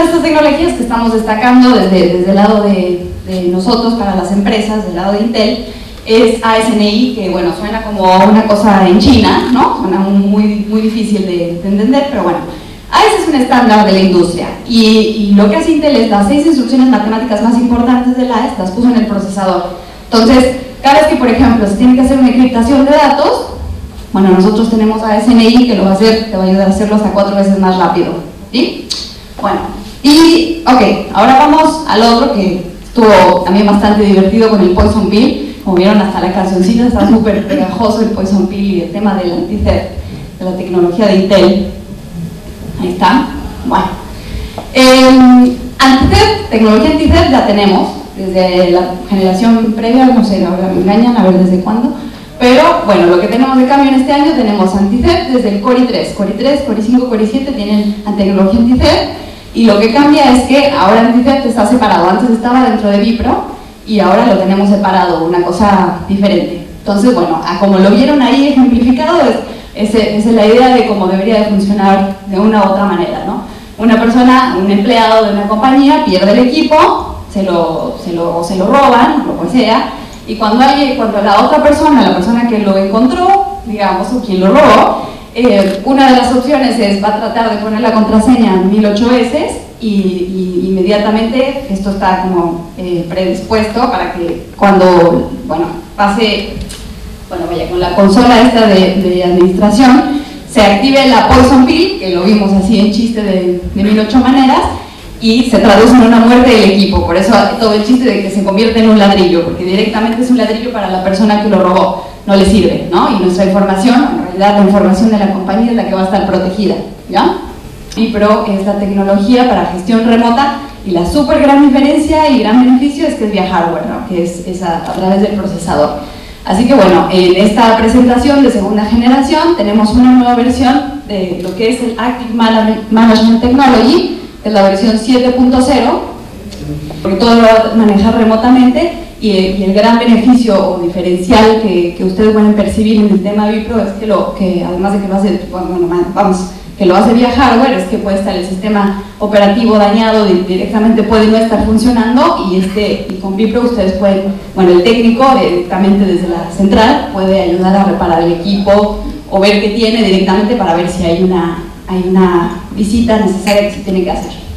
de estas tecnologías que estamos destacando desde, desde el lado de, de nosotros para las empresas, del lado de Intel, es ASNI, que bueno, suena como una cosa en China, ¿no? Suena muy, muy difícil de, de entender, pero bueno. AES es un estándar de la industria y, y, lo que hace Intel es las seis instrucciones matemáticas más importantes de la AES las puso en el procesador. Entonces, cada vez que, por ejemplo, se tiene que hacer una encriptación de datos, bueno, nosotros tenemos ASNI que lo va a hacer, te va a ayudar a hacerlo hasta cuatro veces más rápido. ¿Sí? Bueno, y, ok, ahora vamos al otro que estuvo también bastante divertido con el Poison Pill. Como vieron, hasta la cancioncita está súper pegajoso el Poison Pill y el tema del anti de la tecnología de Intel. Ahí está. Bueno. Eh, tecnología anti ya tenemos, desde la generación previa, no sé, ahora me engañan, a ver desde cuándo. Pero bueno, lo que tenemos de cambio en este año tenemos Anticep desde el Core i3. Core i3, Core i5, Core i7 tienen tecnología Anticep y lo que cambia es que ahora Anticep está separado. Antes estaba dentro de Vipro y ahora lo tenemos separado, una cosa diferente. Entonces, bueno, como lo vieron ahí ejemplificado, es, es, es la idea de cómo debería de funcionar de una u otra manera, ¿no? Una persona, un empleado de una compañía pierde el equipo, se lo, se lo, se lo roban, lo que sea, y cuando, alguien, cuando la otra persona, la persona que lo encontró, digamos, o quien lo robó, eh, una de las opciones es, va a tratar de poner la contraseña 1008 veces y, inmediatamente esto está como eh, predispuesto para que cuando, bueno, pase, bueno, vaya, con la consola esta de, administración, se active la Poison Pill, que lo vimos así en chiste de, de 1008 maneras, y se traduce en una muerte del equipo. Por eso todo el chiste de que se convierte en un ladrillo, porque directamente es un ladrillo para la persona que lo robó, no le sirve, ¿no? Y nuestra información, en realidad la información de la compañía es la que va a estar protegida, ¿ya? Pro es la tecnología para gestión remota y la súper gran diferencia y gran beneficio es que es vía hardware, ¿no? que es, es a, a través del procesador. Así que bueno, en esta presentación de segunda generación tenemos una nueva versión de lo que es el Active Management Technology, es la versión 7.0, porque todo lo va a manejar remotamente y, el gran beneficio o diferencial que, que, ustedes pueden percibir en el tema Vipro es que, lo, que además de que lo hace, bueno, vamos, que lo hace vía hardware, es que puede estar el sistema operativo dañado, directamente puede no estar funcionando y, este, y con Vipro ustedes pueden, bueno, el técnico directamente desde la central puede ayudar a reparar el equipo o ver qué tiene directamente para ver si hay una hay una visita necesaria que se tiene que hacer.